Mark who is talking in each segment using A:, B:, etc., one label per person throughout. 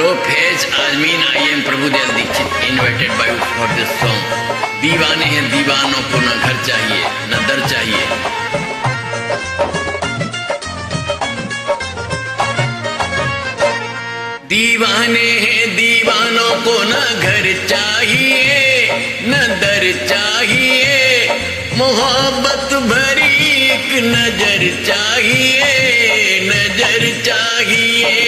A: Hello Faiz Azmeen I am Prabhudev Dixit invited by for this song दीवाने हैं, दीवानों को न घर चाहिए, न दर चाहिए। दीवाने हैं, दीवानों को न घर चाहिए, न दर चाहिए। मोहब्बत भरी एक नज़र चाहिए नज़र चाहिए।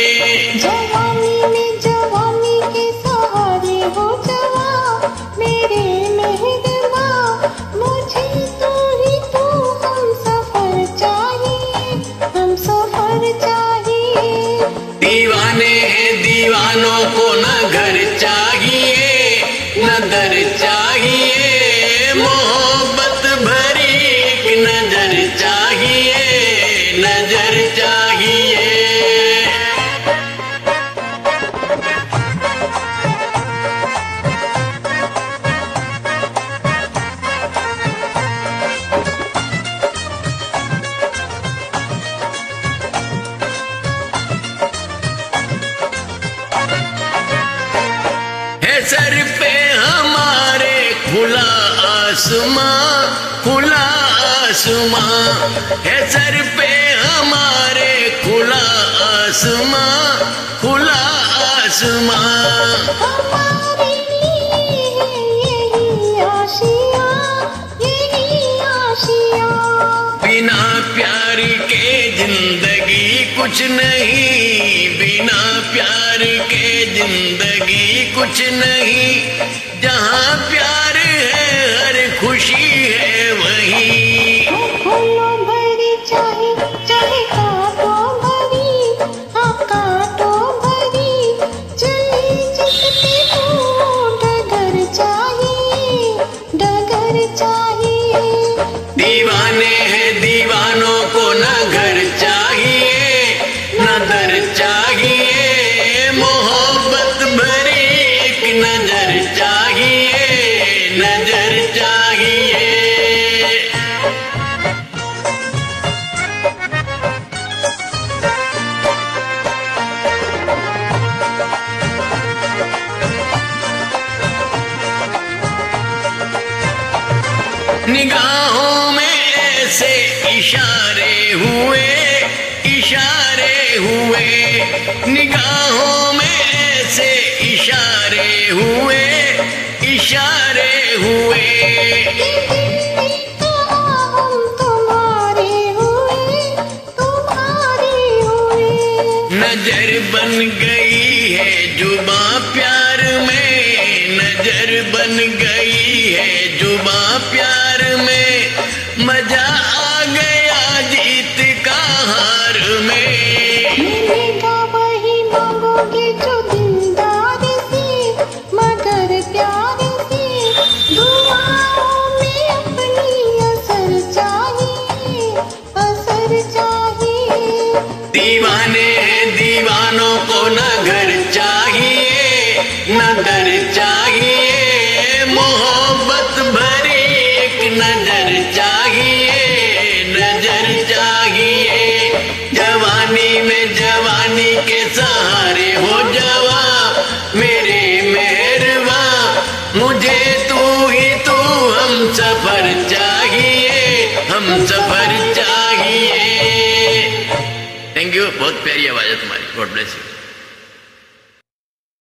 A: दीवानों को न घर चाहिए न दर चाहिए। सर पे हमारे खुला आसमां खुला आसमां। है सर पे हमारे खुला आसमां खुला आसमां।
B: हमारे लिए यही आशिया यही आशिया।
A: बिना प्यार के ज़िंदगी कुछ नहीं। ज़िंदगी कुछ नहीं जहाँ प्यार है हर खुशी है वहीं।
B: फूलों
A: निगाहों में ऐसे इशारे हुए इशारे हुए। निगाहों में ऐसे इशारे हुए इशारे हुए। नज़र बन गई है जुबा प्यार में, नज़र बन गई
B: चाहिए
A: न चाहिए, मोहब्बत भरी एक नज़र चाहिए नज़र चाहिए। जवानी में जवानी के सहारे हो जवा, मेरे मेहरबा, मुझे तू ही तू, हम सफ़र चाहिए, हम सफ़र चाहिए। थैंक यू बहुत प्यारी आवाज़ है तुम्हारी गॉड ब्लेस यू